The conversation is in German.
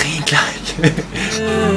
Drehen gleich.